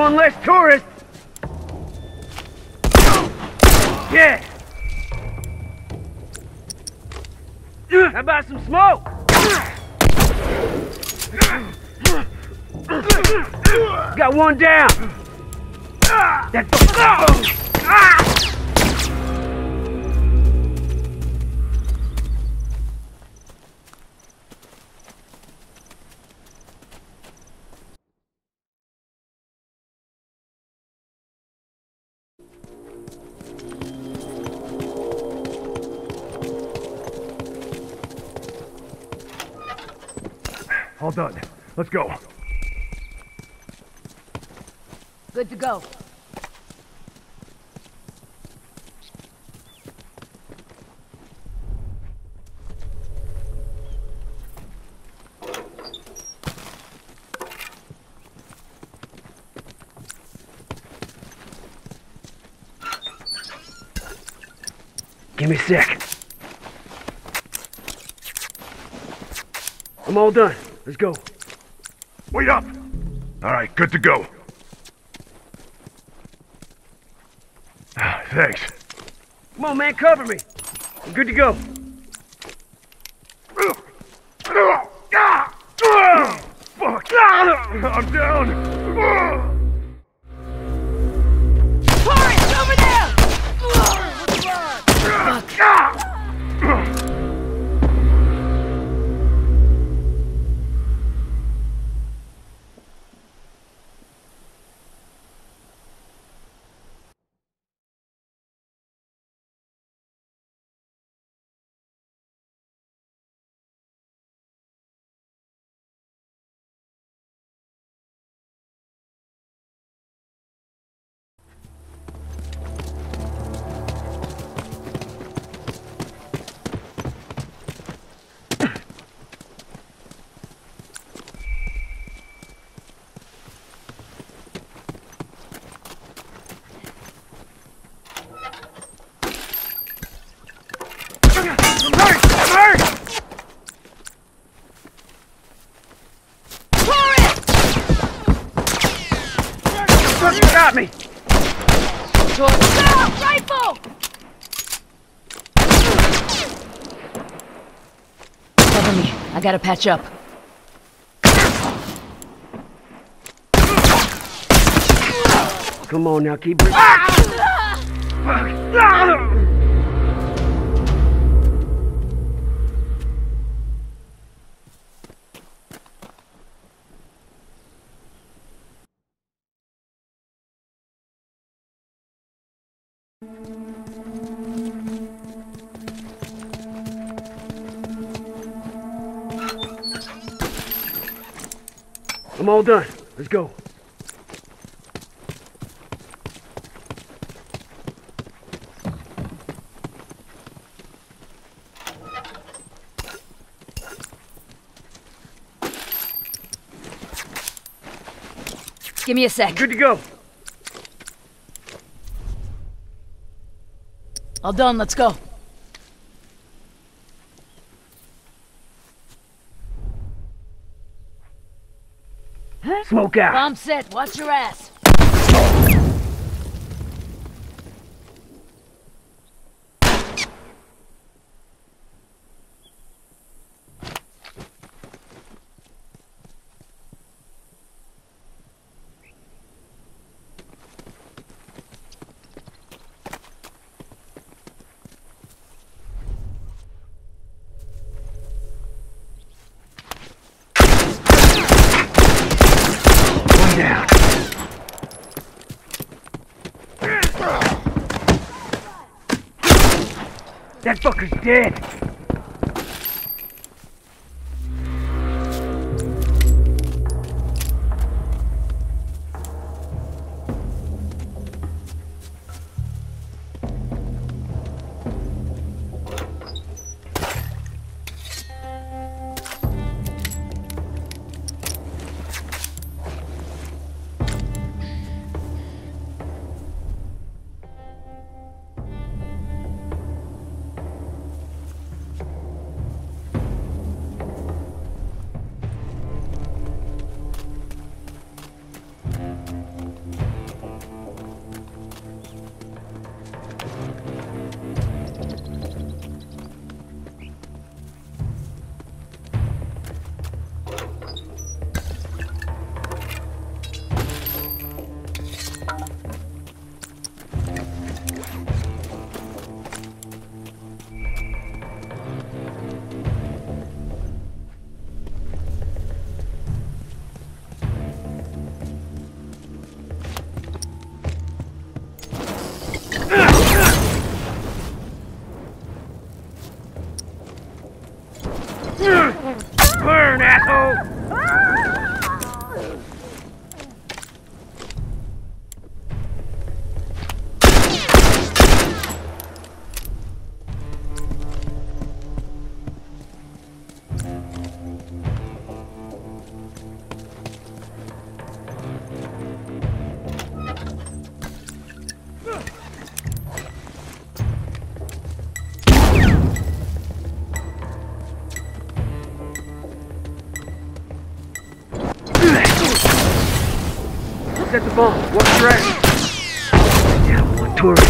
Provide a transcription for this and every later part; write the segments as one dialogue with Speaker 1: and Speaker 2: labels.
Speaker 1: one less tourist. Yeah. How about some smoke? Got one down. That
Speaker 2: All done. Let's go.
Speaker 3: Good to go.
Speaker 1: Give me a sec. I'm all done. Let's go.
Speaker 2: Wait up! All right, good to go. Ah, Thanks.
Speaker 1: Come on, man, cover me. I'm good to go.
Speaker 2: Ah,
Speaker 3: ah, ah, fuck!
Speaker 1: I'm
Speaker 3: down! Cover me. I gotta patch up.
Speaker 1: Come on now, keep breathing. All done. Let's go.
Speaker 3: Give me a sec.
Speaker 1: Good to go.
Speaker 3: All done, let's go.
Speaker 1: Smoke out.
Speaker 3: Bomb set, watch your ass.
Speaker 1: One down. That dead. The bomb. One tourist.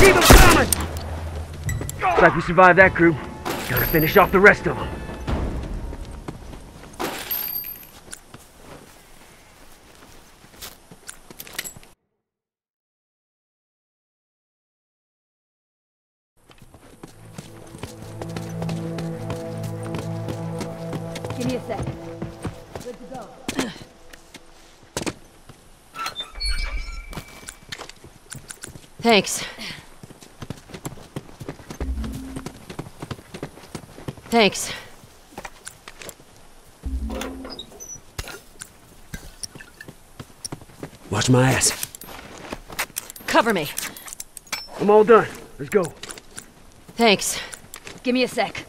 Speaker 1: Keep them coming! Looks like we survived that group. Gotta finish off the rest of them.
Speaker 4: Thanks. Thanks.
Speaker 1: Watch my ass.
Speaker 4: Cover me.
Speaker 1: I'm all done. Let's go.
Speaker 4: Thanks.
Speaker 3: Give me a sec.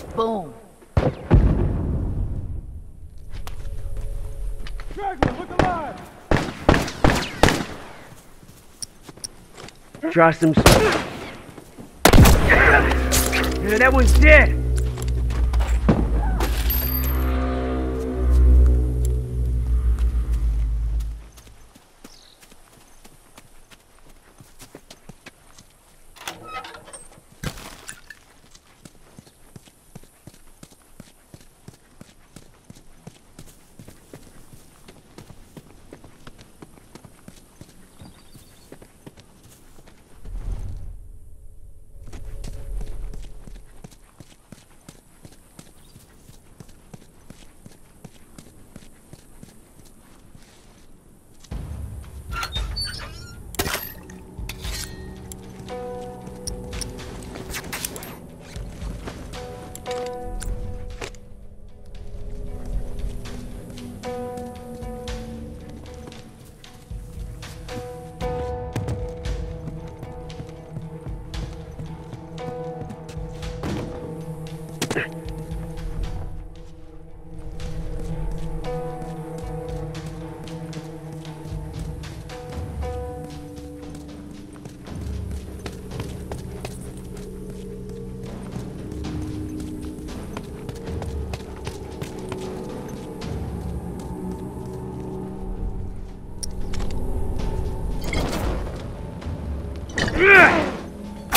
Speaker 3: Boom.
Speaker 1: Try some. Yeah, that one's dead.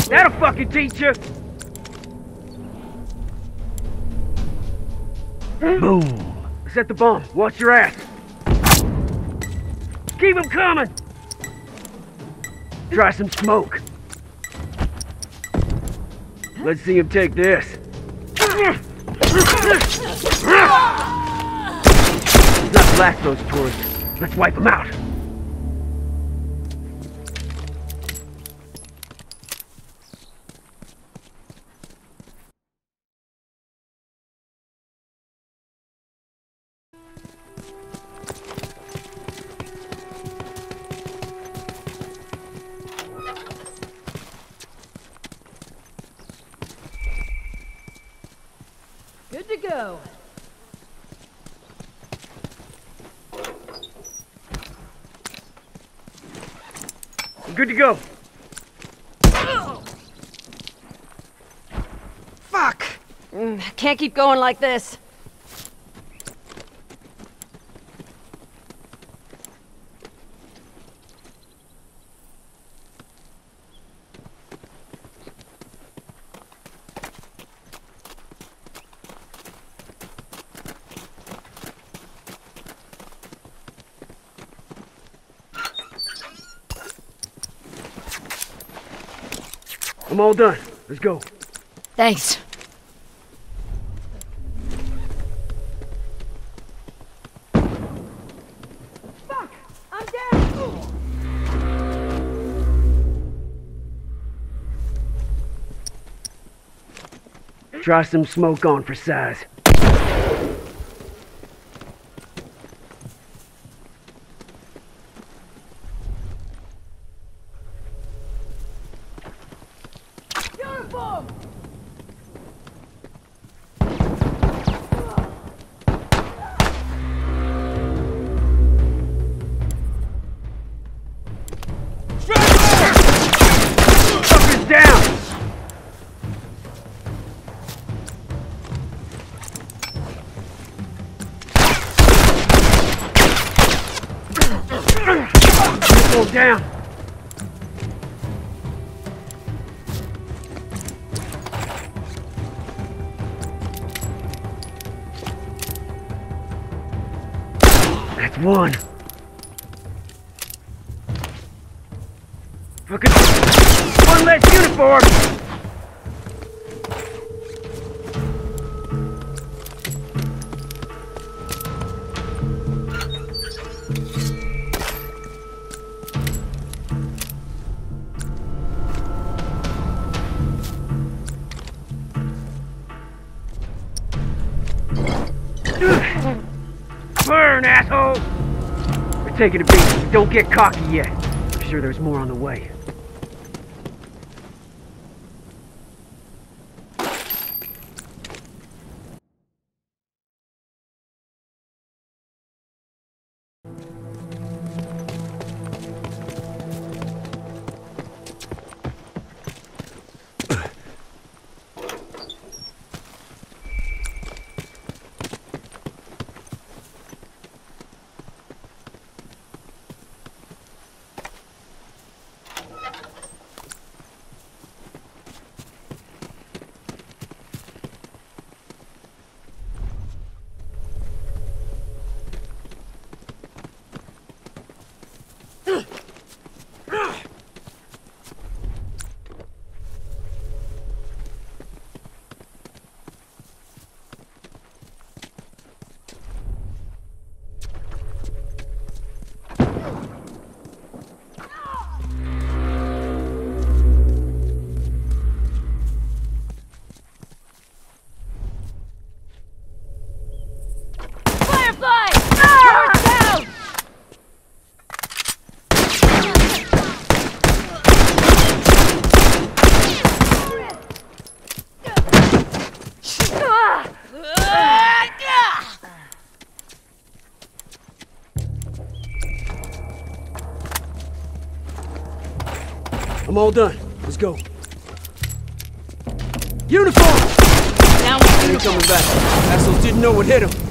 Speaker 1: That'll fucking teach you. Boom. Set the bomb. Watch your ass. Keep them coming. Try some smoke. Let's see him take this. Let's blast those tourists. Let's wipe them out.
Speaker 3: Go.
Speaker 1: Good to go.
Speaker 4: Fuck! Mm, Can't keep going like this.
Speaker 1: I'm all done. Let's go.
Speaker 3: Thanks.
Speaker 4: I'm down!
Speaker 1: Try some smoke on for size. Down. That's one. Fucking one less uniform. Taking it easy. Don't get cocky yet. I'm sure there's more on the way. I'm all done. Let's go. Uniform!
Speaker 3: With
Speaker 1: Ain't coming back. Assholes didn't know what hit him.